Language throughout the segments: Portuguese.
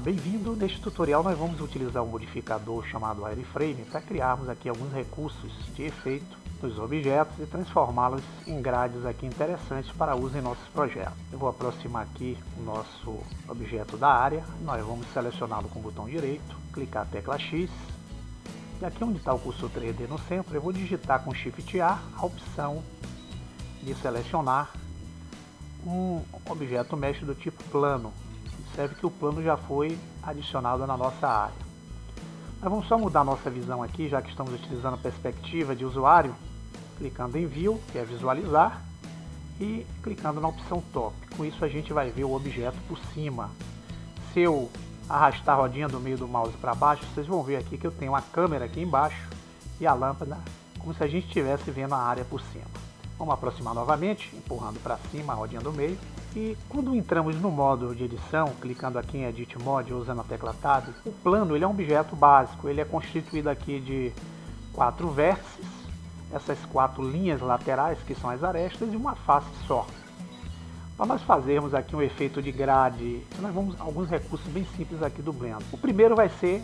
Bem-vindo! Neste tutorial nós vamos utilizar um modificador chamado Wireframe para criarmos aqui alguns recursos de efeito dos objetos e transformá-los em grades aqui interessantes para uso em nossos projetos. Eu vou aproximar aqui o nosso objeto da área, nós vamos selecioná-lo com o botão direito, clicar a tecla X e aqui onde está o cursor 3D no centro eu vou digitar com Shift A a opção de selecionar um objeto mesh do tipo plano Observe que o plano já foi adicionado na nossa área. Nós vamos só mudar nossa visão aqui, já que estamos utilizando a perspectiva de usuário, clicando em View, que é visualizar, e clicando na opção Top. Com isso a gente vai ver o objeto por cima. Se eu arrastar a rodinha do meio do mouse para baixo, vocês vão ver aqui que eu tenho uma câmera aqui embaixo e a lâmpada, como se a gente estivesse vendo a área por cima. Vamos aproximar novamente, empurrando para cima a rodinha do meio. E quando entramos no modo de edição, clicando aqui em Edit Mode usando a tecla Tab, o plano ele é um objeto básico, ele é constituído aqui de quatro vértices, essas quatro linhas laterais que são as arestas e uma face só. Para nós fazermos aqui um efeito de grade, nós vamos alguns recursos bem simples aqui do Blender. O primeiro vai ser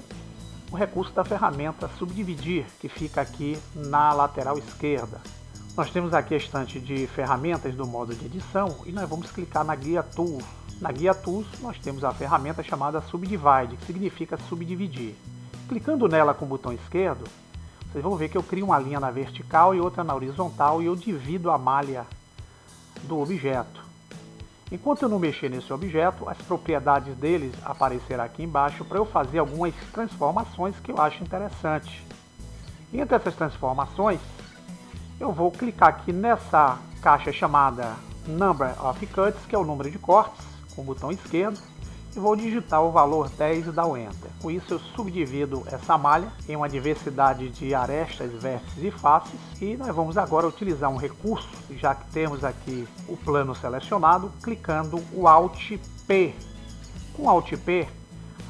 o recurso da ferramenta Subdividir, que fica aqui na lateral esquerda. Nós temos aqui a estante de ferramentas do modo de edição e nós vamos clicar na guia Tools. Na guia Tools nós temos a ferramenta chamada Subdivide, que significa subdividir. Clicando nela com o botão esquerdo, vocês vão ver que eu crio uma linha na vertical e outra na horizontal e eu divido a malha do objeto. Enquanto eu não mexer nesse objeto, as propriedades deles aparecerão aqui embaixo para eu fazer algumas transformações que eu acho interessante. Entre essas transformações, eu vou clicar aqui nessa caixa chamada Number of Cuts, que é o número de cortes, com o botão esquerdo, e vou digitar o valor 10 e dar o Enter. Com isso eu subdivido essa malha em uma diversidade de arestas, vértices e faces, e nós vamos agora utilizar um recurso, já que temos aqui o plano selecionado, clicando o Alt P. Com Alt P,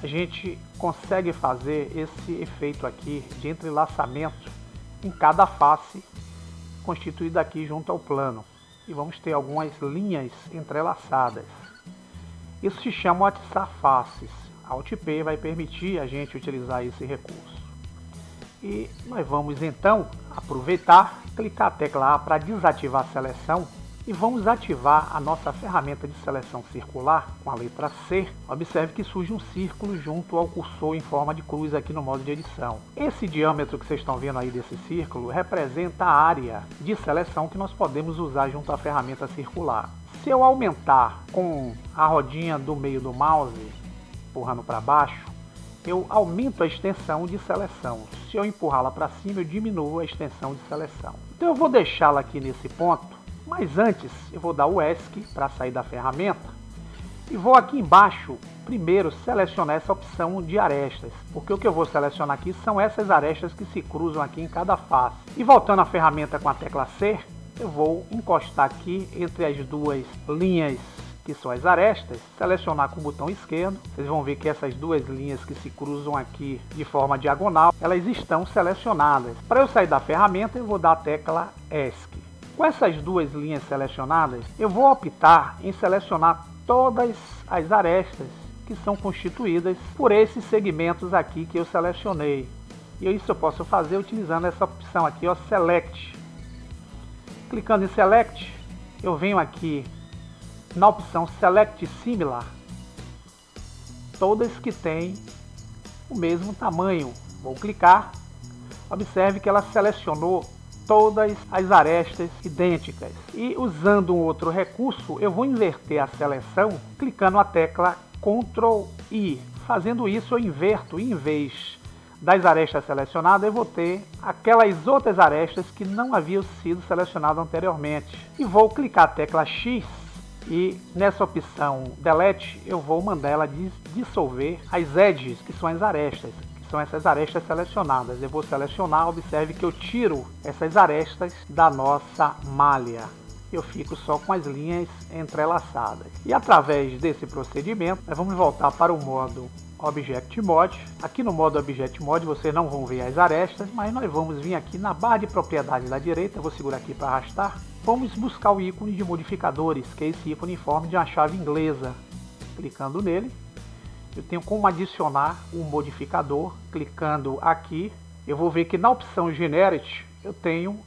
a gente consegue fazer esse efeito aqui de entrelaçamento em cada face constituída aqui junto ao plano. E vamos ter algumas linhas entrelaçadas. Isso se chama atiçar faces. Alt P vai permitir a gente utilizar esse recurso. E nós vamos então aproveitar, clicar a tecla A para desativar a seleção e vamos ativar a nossa ferramenta de seleção circular com a letra C. Observe que surge um círculo junto ao cursor em forma de cruz aqui no modo de edição. Esse diâmetro que vocês estão vendo aí desse círculo representa a área de seleção que nós podemos usar junto à ferramenta circular. Se eu aumentar com a rodinha do meio do mouse, empurrando para baixo, eu aumento a extensão de seleção. Se eu empurrá-la para cima, eu diminuo a extensão de seleção. Então eu vou deixá-la aqui nesse ponto mas antes eu vou dar o ESC para sair da ferramenta e vou aqui embaixo primeiro selecionar essa opção de arestas, porque o que eu vou selecionar aqui são essas arestas que se cruzam aqui em cada face. E voltando à ferramenta com a tecla C, eu vou encostar aqui entre as duas linhas que são as arestas, selecionar com o botão esquerdo. Vocês vão ver que essas duas linhas que se cruzam aqui de forma diagonal, elas estão selecionadas. Para eu sair da ferramenta, eu vou dar a tecla ESC. Com essas duas linhas selecionadas, eu vou optar em selecionar todas as arestas que são constituídas por esses segmentos aqui que eu selecionei. E isso eu posso fazer utilizando essa opção aqui, ó, Select. Clicando em Select, eu venho aqui na opção Select Similar, todas que têm o mesmo tamanho. Vou clicar, observe que ela selecionou todas as arestas idênticas. E usando um outro recurso, eu vou inverter a seleção clicando a tecla Ctrl I. Fazendo isso, eu inverto em vez das arestas selecionadas, eu vou ter aquelas outras arestas que não haviam sido selecionadas anteriormente. E vou clicar a tecla X e nessa opção Delete eu vou mandar ela dissolver as edges, que são as arestas são essas arestas selecionadas. Eu vou selecionar, observe que eu tiro essas arestas da nossa malha. Eu fico só com as linhas entrelaçadas. E através desse procedimento, nós vamos voltar para o modo Object Mode. Aqui no modo Object Mode vocês não vão ver as arestas, mas nós vamos vir aqui na barra de propriedades da direita, vou segurar aqui para arrastar. Vamos buscar o ícone de modificadores, que é esse ícone em forma de uma chave inglesa. Clicando nele, eu tenho como adicionar um modificador, clicando aqui, eu vou ver que na opção Generate eu tenho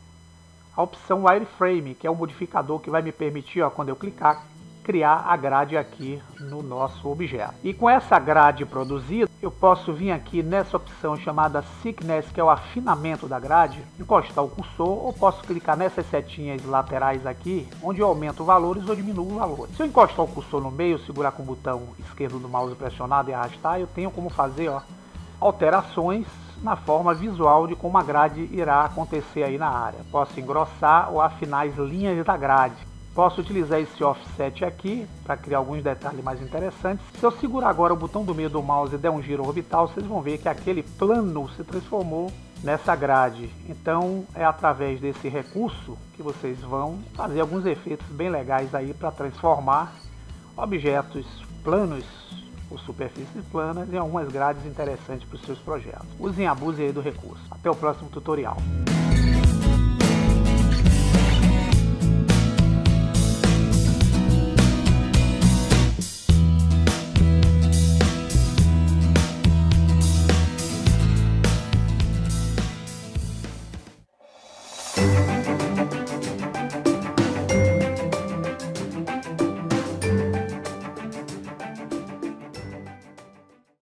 a opção Wireframe, que é o modificador que vai me permitir, ó, quando eu clicar, criar a grade aqui no nosso objeto. E com essa grade produzida, eu posso vir aqui nessa opção chamada Thickness, que é o afinamento da grade, encostar o cursor ou posso clicar nessas setinhas laterais aqui, onde eu aumento valores ou diminuo valores. Se eu encostar o cursor no meio, segurar com o botão esquerdo do mouse pressionado e arrastar, eu tenho como fazer ó, alterações na forma visual de como a grade irá acontecer aí na área. Posso engrossar ou afinar as linhas da grade. Posso utilizar esse offset aqui para criar alguns detalhes mais interessantes. Se eu segurar agora o botão do meio do mouse e der um giro orbital, vocês vão ver que aquele plano se transformou nessa grade. Então é através desse recurso que vocês vão fazer alguns efeitos bem legais aí para transformar objetos planos ou superfícies planas em algumas grades interessantes para os seus projetos. Usem e abusem aí do recurso. Até o próximo tutorial.